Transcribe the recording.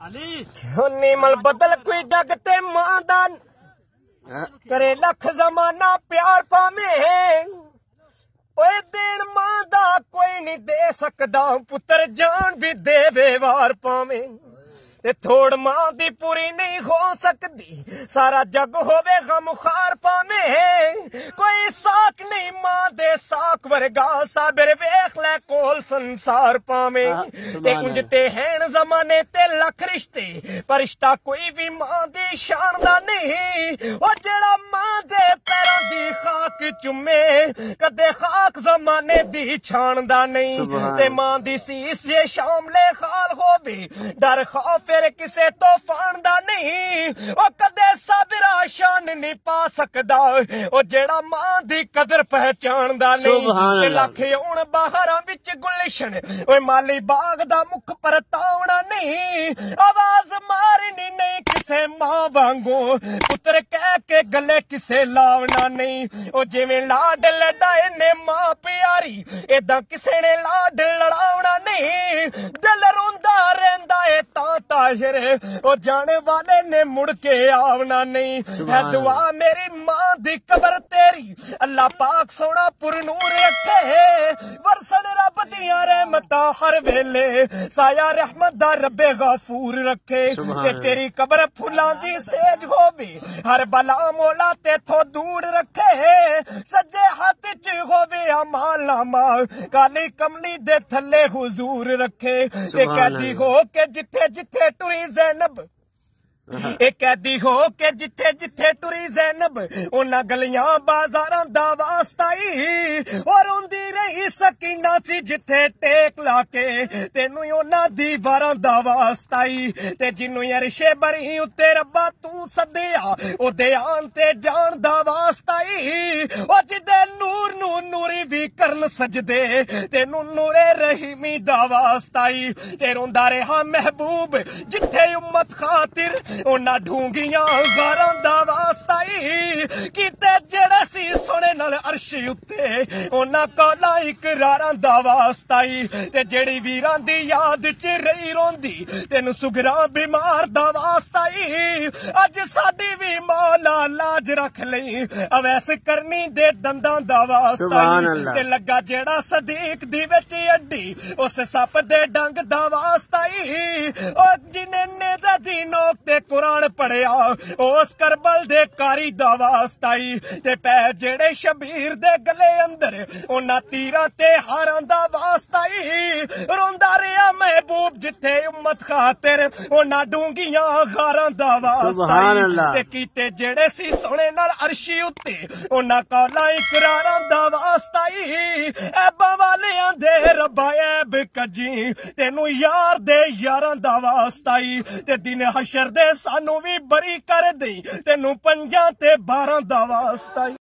ਅਲੀ ਨੀਮਲ ਬਦਲ ਕੋਈ ਜਗ ਤੇ ਮਾਂ ਦਾ ਕਰੇ ਲੱਖ ਜ਼ਮਾਨਾ ਪਿਆਰ ਪਾਵੇਂ ਓਏ ਦੇਣ ਮਾਂ ਦਾ ਕੋਈ ਨਹੀਂ ਦੇ ਸਕਦਾ ਪੁੱਤਰ ਜਾਨ ਵੀ ਦੇਵੇ ਵਾਰ ਪਾਵੇਂ ਤੇ ਥੋੜ ਮਾਂ ਦੀ ਪੂਰੀ ਨਹੀਂ ਹੋ ਸਕਦੀ ਸਾਰਾ ਜੱਗ ਹੋਵੇ ਗਮਖਾਰ ਪਾਵੇਂ ਕੋਈ ਸਾਖ ਨਹੀਂ ਮਾਂ ਦੇ ਸਾਖ ਵਰਗਾ ਸਾਬਰ ਵੇਖ ਲੈ ਕੋਲ ਸੰਸਾਰ ਪਾਵੇਂ ਤੇ ਉਂਝ ਤੇ ਹੈਣ ਜ਼ਮਾਨੇ ਤੇ ਲੱਖ ਰਿਸ਼ਤੇ ਪਰ ਰਿਸ਼ਤਾ ਕੋਈ ਵੀ ਮਾਂ ਦੀ ਸ਼ਾਨ ਦਾ ਨਹੀਂ ਉਹ ਜਿਹੜਾ ਮਾਂ ਦੇ ਪੈਰਾਂ ਦੀ ਖਾਕ ਚੁੰਮੇ ਕਦੇ ਖਾਕ ਜ਼ਮਾਨੇ ਦੀ ਛਾਣਦਾ ਨਹੀਂ ਤੇ ਮਾਂ ਦੀ ਸੀਸ ਜੇ ਸ਼ਾਮਲੇ ਖਾਲ ਹੋਵੇ ਡਰ ਖੌਫ ਫਿਰ ਕਿਸੇ ਤੋਫਾਨ ਦਾ ਨਹੀਂ ਉਹ ਕਦੇ ਸਬਰਾ ਸ਼ਾਨ ਨਹੀਂ ਪਾ ਸਕਦਾ ਉਹ ਜਿਹੜਾ ਮਾਂ ਦੀ ਕਦਰ ਪਹਿਚਾਣਦਾ ਨਹੀਂ ਤੇ ਲੱਖ ਹੁਣ ਬਾਹਰਾਂ ਵਿੱਚ ਗੁਲਸ਼ਨ ਓਏ ਮਾਲੀ ਬਾਗ ਦਾ ਮੁਖ ਪਰਤਾਉਣਾ ਨਹੀਂ ਆਵਾਜ਼ ਮਾਰਨੀ ਨਹੀਂ ਕਿਸੇ ਮਾਂ ਵਾਂਗੂ ਪੁੱਤਰ ਕਹਿ ਕੇ ਗੱਲੇ ਕਿਸੇ ਲਾਵਣਾ ਨਹੀਂ ਉਹ ਜਿਵੇਂ ਲਾਡ ਲੜਾਏ ਨੇ ਮਾਂ ਪਿਆਰੀ ਏਦਾਂ ਕਿਸੇ ਨੇ ਲਾਡ ਲੜਾਉਣਾ ਨਹੀਂ ਦਿਲ ਰੋਂਦਾ ਰਹਿੰਦਾ ताशरे और जाने वाले ने मुड़ के आवना नहीं। है दुआ मेरी माँ दी कबर तेरी अल्लाह पाक सोना पुरनूर रखे वरसन रब दिया रहमता हर वेले साया रहमत दा रबे गफूर रखे। ते तेरी कबर फुलां दी सेज भी हर बला मोला ते थो दूर रखे सजे हाथ च भी अमाला नामा काली कमली दे थले हुजूर रखे। ते कहदी हो के जिथे जिथे ਟੁਰੀ ਜ਼ੈਨਬ। ਇਹ ਕੈਦੀ ਹੋ ਕੇ ਜਿੱਥੇ ਜਿੱਥੇ ਟੁਰੀ ਜ਼ੈਨਬ, ਉਹਨਾਂ ਗਲੀਆਂ ਬਾਜ਼ਾਰਾਂ ਦਾ ਵਾਸਤਾ ਔਰ ਰੋਂਦੀ ਰਹੀ ਸਕੀਨਾ ਸੀ ਜਿੱਥੇ ਟੇਕ ਲਾ ਕੇ। ਤੈਨੂੰ ਉਹਨਾਂ ਦੀਵਾਰਾਂ ਦਾ ਵਾਸਤਾ ਹੀ। ਤੇ ਜਿੰਨੂੰ ਅਰਸ਼ੇ ਬਰੀ ਉੱਤੇ ਰੱਬਾ ਤੂੰ ਸੱਦਿਆ, ਉਹਦੇ ਆਣ ਤੇ ਜਾਣ ਦਾ ਵਾਸਤਾ ਹੀ ਉਹ ਜਿਹਦੇ ਨੂਰ ਨੂੰ ਨੂਰੀ ਵੀ ਕਰਨ ਸਜਦੇ ਤੈਨੂੰ ਨੂਰੇ ਰਹੀਮੀ ਦਾ ਵਾਸਤਾ ਹੀ ਤੇ ਰੋਂਦਾ ਰਿਹਾ ਮਹਿਬੂਬ ਜਿੱਥੇ ਉਮਤ ਖਾਤਰ ਉਹਨਾਂ ਢੂੰਗੀਆਂ ਗਾਰਾਂ ਦਾ ਵਾਸਤਾ ਹੀ ਕੀਤੇ ਜਿਹੜੇ ਸੀ ਸੋਹਣੇ ਨਾਲ ਅਰਸ਼ ਉੱਤੇ ਉਹਨਾਂ ਕੋਲਾ ਇਕਰਾਰਾਂ ਦਾ ਵਾਸਤਾ ਹੀ ਤੇ ਜਿਹੜੀ ਵੀਰਾਂ ਦੀ ਯਾਦ ਚ ਰਹੀ ਰੋਂਦੀ ਤੈਨੂੰ ਸੁਗਰਾ ਬਿਮਾਰ ਦਾ ਵਾਸਤਾ ਹੀ ਅੱਜ ਸਾਡੀ ਵੀ ਮੌਲਾ ਲਾਜ ਰੱਖ ਲਈ ਅਵੈਸ ਕਰਨੀ ਦੇ ਦੰਦਾਂ ਦਾ ਵਾਸਤਾ ਤੇ ਲੱਗਾ ਜਿਹੜਾ ਸਦੀਕ ਦੀ ਵਿੱਚ ਅੱਡੀ ਉਸ ਸੱਪ ਦੇ ਡੰਗ ਦਾ ਵਾਸਤਾ ਹੀ ਉਹ ਜਿਨੇ ਨੇ ਦੀ ਨੋਕ ਤੇ ਕੁਰਾਨ ਪੜਿਆ ਉਸ ਕਰਬਲ ਦੇ ਕਾਰੀ ਦਾ ਵਾਸਤਾ ਹੀ ਤੇ ਪੈ ਜਿਹੜੇ ਸ਼ਬੀਰ ਦੇ ਗਲੇ ਅੰਦਰ ਉਹਨਾਂ ਤੀਰਾਂ ਤੇ ਹਾਰਾਂ ਦਾ ਵਾਸਤਾ ਹੀ ਰੋਂਦਾ ਮਹਿਬੂਬ ਜਿੱਥੇ ਉਮਤ ਖਾਤਰ ਉਹਨਾਂ ਡੂੰਗੀਆਂ ਗਾਰਾਂ ਦਾ ਵਾਸਤਾ ਤੇ ਕੀਤੇ ਜਿਹੜੇ ਸੀ ਸੋਹਣੇ ਨਾਲ ਅਰਸ਼ੀ ਉੱਤੇ ਉਹਨਾਂ ਕਾਲਾ ਇਕਰਾਰਾਂ ਦਾ ਵਾਸਤਾ ਹੀ। ਐਬਾਂ ਵਾਲਿਆਂ ਦੇ ਰੱਬਾ ਐਬ ਕੱਜੀ ਤੈਨੂੰ ਯਾਰ ਦੇ ਯਾਰਾਂ ਦਾ ਵਾਸਤਾ ਹੀ। ਤੇ ਦਿਨ ਹਸ਼ਰ ਦੇ ਸਾਨੂੰ ਵੀ ਬਰੀ ਕਰ ਦੇ ਤੈਨੂੰ ਪੰਜਾਂ ਤੇ 12 ਦਾ ਵਾਸਤਾ